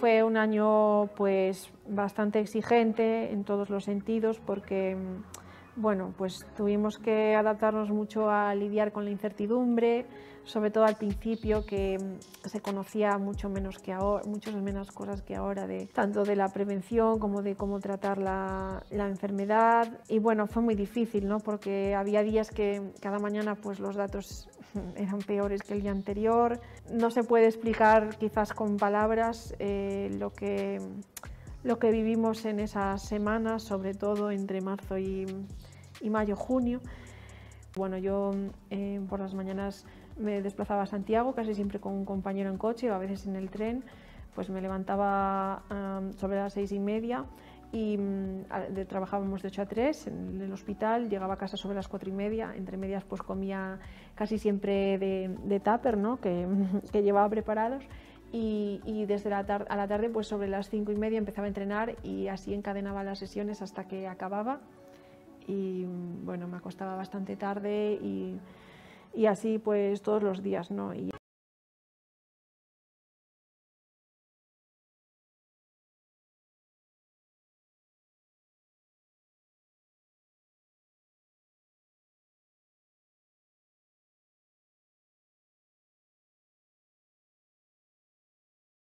Fue un año pues bastante exigente en todos los sentidos porque bueno, pues tuvimos que adaptarnos mucho a lidiar con la incertidumbre, sobre todo al principio que se conocía mucho menos que ahora, muchas menos cosas que ahora, de, tanto de la prevención como de cómo tratar la, la, enfermedad. Y bueno, fue muy difícil, ¿no? Porque había días que cada mañana pues los datos eran peores que el día anterior. No se puede explicar quizás con palabras eh, lo, que, lo que vivimos en esas semanas, sobre todo entre marzo y, y mayo-junio. Bueno, yo eh, por las mañanas me desplazaba a Santiago, casi siempre con un compañero en coche o a veces en el tren. Pues me levantaba um, sobre las seis y media y um, de, trabajábamos de 8 a 3 en el hospital, llegaba a casa sobre las 4 y media, entre medias pues comía casi siempre de, de tupper, ¿no? que, que llevaba preparados y, desde la a la tarde pues sobre las 5 y media empezaba a entrenar y así encadenaba las sesiones hasta que acababa y bueno, me acostaba bastante tarde y, y así pues todos los días, ¿no?